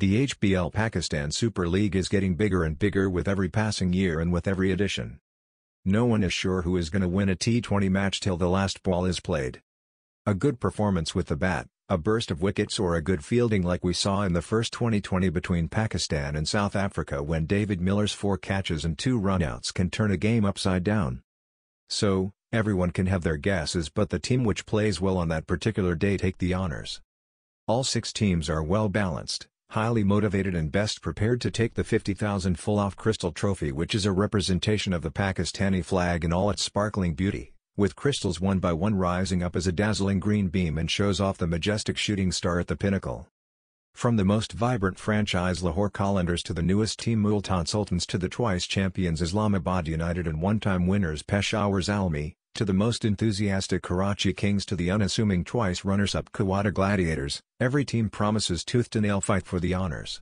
The HBL Pakistan Super League is getting bigger and bigger with every passing year and with every edition. No one is sure who is gonna win a T20 match till the last ball is played. A good performance with the bat, a burst of wickets or a good fielding like we saw in the first Twenty20 between Pakistan and South Africa when David Miller's four catches and two runouts can turn a game upside down. So, everyone can have their guesses but the team which plays well on that particular day take the honors. All six teams are well balanced, highly motivated and best prepared to take the 50,000 full-off crystal trophy which is a representation of the Pakistani flag in all its sparkling beauty, with crystals one by one rising up as a dazzling green beam and shows off the majestic shooting star at the pinnacle. From the most vibrant franchise Lahore Qalandars to the newest team Multan Sultans to the twice champions Islamabad United and one-time winners Peshawar Zalmi, to the most enthusiastic Karachi Kings to the unassuming twice runners-up Quetta Gladiators, every team promises tooth-to-nail fight for the honors.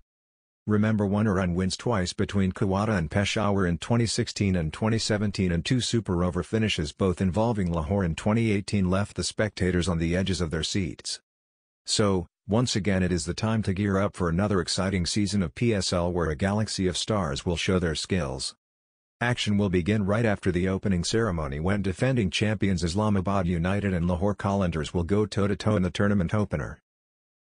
Remember one run wins twice between Quetta and Peshawar in 2016 and 2017 and two super over finishes both involving Lahore in 2018 left the spectators on the edges of their seats. So, once again it is the time to gear up for another exciting season of PSL where a galaxy of stars will show their skills. Action will begin right after the opening ceremony when defending champions Islamabad United and Lahore Qalandars will go toe-to-toe -to -toe in the tournament opener.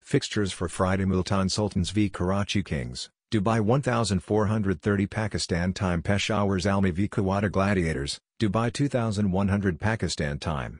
Fixtures for Friday Multan Sultans v Karachi Kings, Dubai 1430 Pakistan time Peshawar Zalmi v Quetta Gladiators, Dubai 2100 Pakistan time.